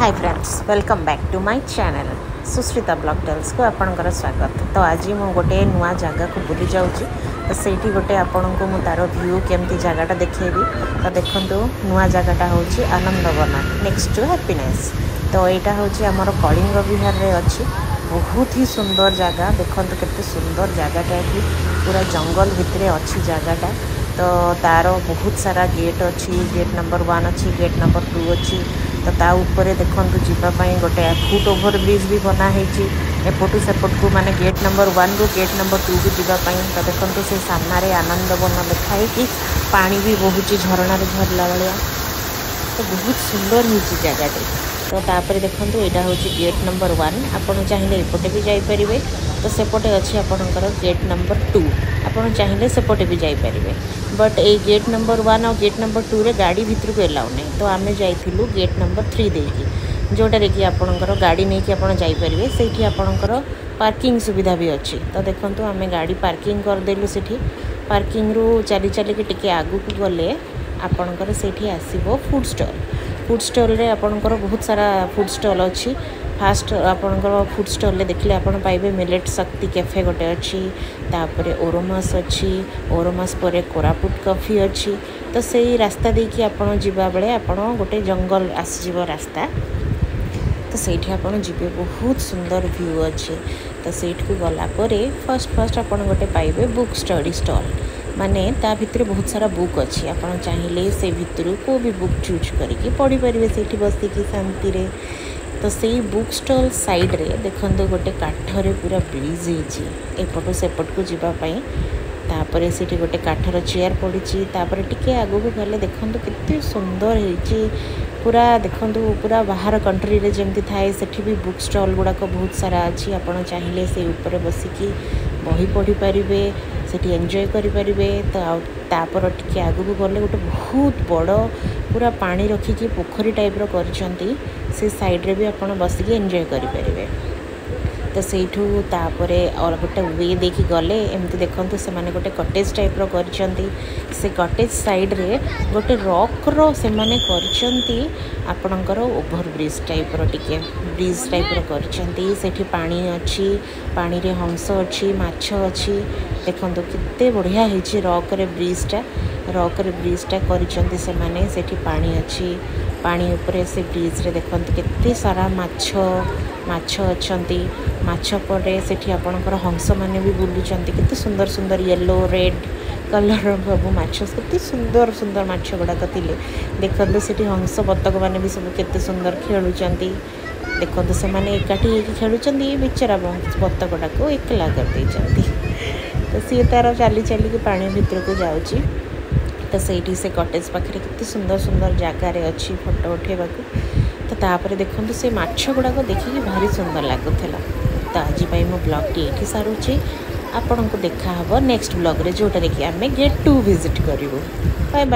hi friends welcome back to my channel Susmita blog tales को आपंकर स्वागत तो आज मुझे गोटे नुआ जगह को बुली जाऊँ तो से गोटे आपण को मुझ तार भ्यू केमती जगटा देखेबी तो देखो नुआ जगटा हूँ आनंदवन नेक्स्ट टू हैप्पीनेस तो यहाँ हूँ आम कलिंग विहार अच्छी बहुत ही सुंदर जगह देखते कैसे सुंदर जगटा कि पूरा जंगल भितर अच्छी जगटा तो तार बहुत सारा गेट अच्छी गेट नंबर वन अच्छी गेट नंबर टू अच्छी ତ ତା ଉପରେ ଦେଖନ୍ତୁ ଯିବା ପାଇଁ ଗୋଟେ ଫୁଟ୍ ଓଭର୍ ବ୍ରିଜ୍ ବି ବନା ହେଇଛି ଏପଟୁ ସେପଟକୁ ମାନେ ଗେଟ୍ ନମ୍ବର ୱାନ୍ରୁ ଗେଟ୍ ନମ୍ବର ଟୁକୁ ଯିବା ପାଇଁ ତ ଦେଖନ୍ତୁ ସେ ସାମ୍ନାରେ ଆନନ୍ଦବନ ଲେଖା ହେଇକି ପାଣି ବି ବହୁଛି ଝରଣାରେ ଝରିଲା ଭଳିଆ ତ ବହୁତ ସୁନ୍ଦର ହେଇଛି ଜାଗାଟି ତ ତାପରେ ଦେଖନ୍ତୁ ଏଇଟା ହେଉଛି ଗେଟ୍ ନମ୍ବର ୱାନ୍ ଆପଣ ଚାହିଁଲେ ଏପଟେ ବି ଯାଇପାରିବେ ତ ସେପଟେ ଅଛି ଆପଣଙ୍କର ଗେଟ୍ ନମ୍ବର ଟୁ ଆପଣ ଚାହିଁଲେ ସେପଟେ ବି ଯାଇପାରିବେ ಬಟ್ ಈ ಗೇಟ್ ನಂಬರ್ ୱାନ୍ ଆଉ ଗେଟ୍ ନମ୍ବର ଟୁରେ ଗାଡ଼ି ଭିତରକୁ ଏଲାଉ ନାହିଁ ତ ଆମେ ଯାଇଥିଲୁ ଗେଟ୍ ନମ୍ବର ଥ୍ରୀ ଦେଇକି ଯେଉଁଟାରେ କି ଆପଣଙ୍କର ଗାଡ଼ି ନେଇକି ଆପଣ ଯାଇପାରିବେ ସେଇଠି ଆପଣଙ୍କର ପାର୍କିଂ ସୁବିଧା ବି ଅଛି ତ ଦେଖନ୍ତୁ ଆମେ ଗାଡ଼ି ପାର୍କିଂ କରିଦେଲୁ ସେଠି ପାର୍କିଂରୁ ଚାଲି ଚାଲିକି ଟିକେ ଆଗକୁ ଗଲେ ଆପଣଙ୍କର ସେଇଠି ଆସିବ ଫୁଡ଼୍ ଷ୍ଟଲ୍ ଫୁଡ଼୍ ଷ୍ଟଲ୍ରେ ଆପଣଙ୍କର ବହୁତ ସାରା ଫୁଡ଼୍ ଷ୍ଟଲ୍ ଅଛି ফার্স্ট আপনার ফুড স্টলে দেখলে আপনার পাইবে মিলেট শক্তি ক্যাফে গোটে অছি তাপরে ওরোমাস অছি ওরোমাস পরে কোরাপুট কফি অছি তো সেই রাস্তা দিয়ে আপনার যা বেড়ে আপনার গোটে জঙ্গল আসিযোগ রাস্তা ତ ସେଇଠି ଆପଣ ଯିବେ ବହୁତ ସୁନ୍ଦର ଭ୍ୟୁ ଅଛି ତ ସେଇଠିକୁ ଗଲା ପରେ ଫାର୍ଷ୍ଟ ଫାର୍ଷ୍ଟ ଆପଣ ଗୋଟେ ପାଇବେ ବୁକ୍ ଷ୍ଟଡ଼ି ଷ୍ଟଲ୍ ମାନେ ତା ଭିତରେ ବହୁତ ସାରା ବୁକ୍ ଅଛି ଆପଣ ଚାହିଁଲେ ସେ ଭିତରୁ କେଉଁ ବି ବୁକ୍ ଚୁଜ୍ କରିକି ପଢ଼ିପାରିବେ ସେଇଠି ବସିକି ଶାନ୍ତିରେ ତ ସେଇ ବୁକ୍ ଷ୍ଟଲ୍ ସାଇଡ଼୍ରେ ଦେଖନ୍ତୁ ଗୋଟେ କାଠରେ ପୁରା ବ୍ରିଜ୍ ହେଇଛି ଏପଟୁ ସେପଟକୁ ଯିବା ପାଇଁ ତାପରେ ସେଠି ଗୋଟେ କାଠର ଚେୟାର ପଡ଼ିଛି ତାପରେ ଟିକେ ଆଗକୁ ଗଲେ ଦେଖନ୍ତୁ କେତେ ସୁନ୍ଦର ହେଇଛି ପୁରା ଦେଖନ୍ତୁ ପୁରା ବାହାର କଣ୍ଟ୍ରିରେ ଯେମିତି ଥାଏ ସେଠି ବି ବୁକ୍ ଷ୍ଟଲ୍ ଗୁଡ଼ାକ ବହୁତ ସାରା ଅଛି ଆପଣ ଚାହିଁଲେ ସେଇ ଉପରେ ବସିକି ବହି ପଢ଼ିପାରିବେ ସେଠି ଏନ୍ଜୟ କରିପାରିବେ ତ ଆଉ ତା'ପରେ ଟିକେ ଆଗକୁ ଗଲେ ଗୋଟେ ବହୁତ ବଡ଼ ପୁରା ପାଣି ରଖିକି ପୋଖରୀ ଟାଇପ୍ର କରିଛନ୍ତି ସେ ସାଇଡ଼୍ରେ ବି ଆପଣ ବସିକି ଏନ୍ଜୟ କରିପାରିବେ ତ ସେଇଠୁ ତାପରେ ଗୋଟେ ୱେ ଦେଇକି ଗଲେ ଏମିତି ଦେଖନ୍ତୁ ସେମାନେ ଗୋଟେ କଟେଜ୍ ଟାଇପ୍ର କରିଛନ୍ତି ସେ କଟେଜ୍ ସାଇଡ଼୍ରେ ଗୋଟେ ରକ୍ର ସେମାନେ କରିଛନ୍ତି ଆପଣଙ୍କର ଓଭରବ୍ରିଜ୍ ଟାଇପ୍ର ଟିକେ ବ୍ରିଜ୍ ଟାଇପ୍ର କରିଛନ୍ତି ସେଠି ପାଣି ଅଛି ପାଣିରେ ହଂସ ଅଛି ମାଛ ଅଛି ଦେଖନ୍ତୁ କେତେ ବଢ଼ିଆ ହେଇଛି ରକ୍ରେ ବ୍ରିଜ୍ଟା ରକ୍ରେ ବ୍ରିଜ୍ଟା କରିଛନ୍ତି ସେମାନେ ସେଠି ପାଣି ଅଛି ପାଣି ଉପରେ ସେ ବ୍ରିଜ୍ରେ ଦେଖନ୍ତୁ କେତେ ସାରା ମାଛ ମାଛ ଅଛନ୍ତି ମାଛ ପରେ ସେଠି ଆପଣଙ୍କର ହଂସମାନେ ବି ବୁଲୁଛନ୍ତି କେତେ ସୁନ୍ଦର ସୁନ୍ଦର ୟେଲୋ ରେଡ଼୍ କଲର୍ର ସବୁ ମାଛ କେତେ ସୁନ୍ଦର ସୁନ୍ଦର ମାଛ ଗୁଡ଼ାକ ଥିଲେ ଦେଖନ୍ତୁ ସେଠି ହଂସ ବତକମାନେ ବି ସବୁ କେତେ ସୁନ୍ଦର ଖେଳୁଛନ୍ତି ଦେଖନ୍ତୁ ସେମାନେ ଏକାଠି ହେଇକି ଖେଳୁଛନ୍ତି ବିଚରା ବତକଟାକୁ ଏକଲା କରିଦେଇଛନ୍ତି ତ ସିଏ ତା'ର ଚାଲି ଚାଲିକି ପାଣି ଭିତରକୁ ଯାଉଛି ତ ସେଇଠି ସେ କଟେଜ ପାଖରେ କେତେ ସୁନ୍ଦର ସୁନ୍ଦର ଜାଗାରେ ଅଛି ଫଟୋ ଉଠାଇବାକୁ ତ ତାପରେ ଦେଖନ୍ତୁ ସେ ମାଛ ଗୁଡ଼ାକ ଦେଖିକି ଭାରି ସୁନ୍ଦର ଲାଗୁଥିଲା ତ ଆଜି ପାଇଁ ମୁଁ ବ୍ଲଗ୍ଟି ଏଇଠି ସାରୁଛି ଆପଣଙ୍କୁ ଦେଖାହେବ ନେକ୍ସଟ ବ୍ଲଗ୍ରେ ଯେଉଁଟାରେ କି ଆମେ ଗେଟ୍ ଟୁ ଭିଜିଟ୍ କରିବୁ ବାଏ ବାଏ